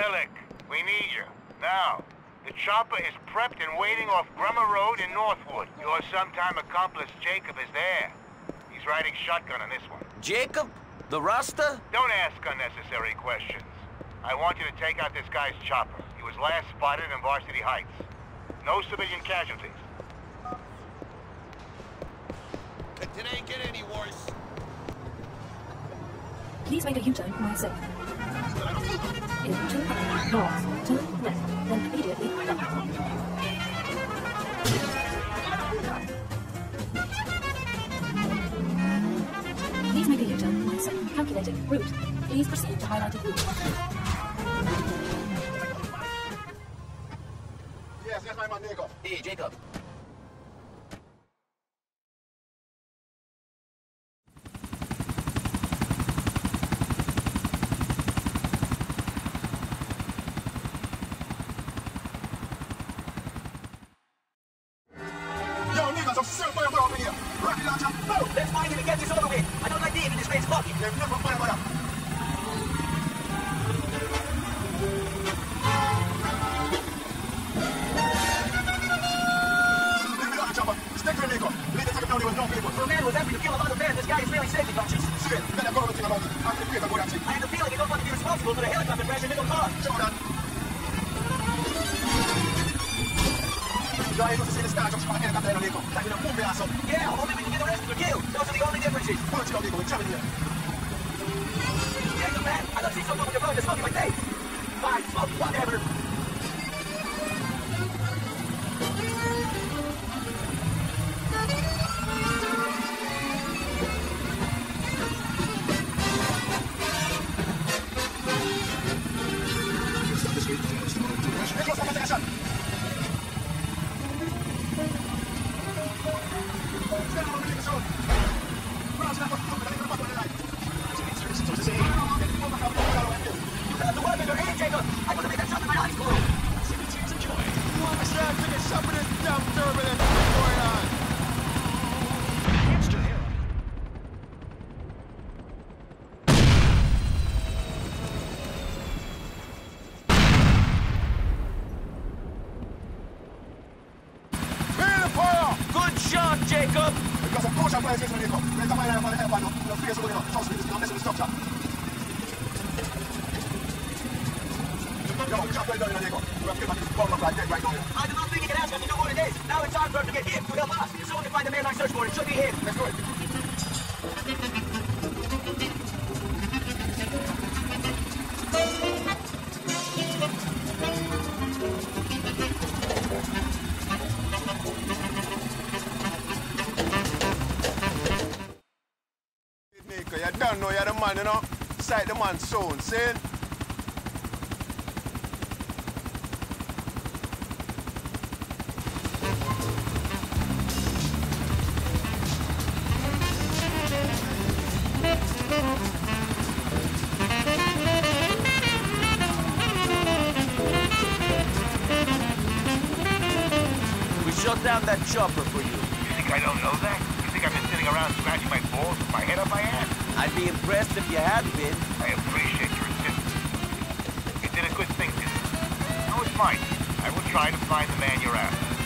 Bellic, we need you. Now, the chopper is prepped and waiting off Grummer Road in Northwood. Your sometime accomplice Jacob is there. He's riding shotgun on this one. Jacob? The Rasta? Don't ask unnecessary questions. I want you to take out this guy's chopper. He was last spotted in Varsity Heights. No civilian casualties. It ain't get any worse. Please make a U-turn while safe. In two north, turn left, then immediately right. Please make a U-turn while. Calculating route. Please proceed to highlighted route. Yes, yes, my man, Niko. Hey, Jacob. I'm over here. Rocket launcher, go! Let's find him and get this over with. I don't like being in this man's pocket. They've never fire fire. Leave me on chopper. Stick to him, Niko. Leave the second down there with no people. For a man who's happy to kill a lot of men, this guy is really safety conscious. Shit, let them go everything about it. I'm the creator, go that shit. I have a feeling you don't want to be responsible for the helicopter crash in Middle Park. Jordan. Used to see the star jump from a helicopter in Niko. Like a. Yeah, only we can get arrested or killed. Those are the only differences. Punch. We're traveling here. Jacob, man, I don't see someone with phone just smoking my face. Fine, smoke, whatever. Jacob. Because of course I'm playing this Niko. There's a fire on the head, man. Your face will go up. Trust me, this is not messing with structure. Yo, chop well done, Niko. We have to get back this bomb up like right now. I do not think he can ask us to do more than this. Now it's for him to get him to help us. Someone find the man I search for, it should be him. Let's do it. Don't know you're the man, you know? Sight the man soon, see? We shut down that chopper for you. You think I don't know that? Think I've been sitting around scratching my balls with my head up my ass? I'd be impressed if you had been. I appreciate your assistance. You did a good thing, didn't you? Now it's fine. I will try to find the man you're after.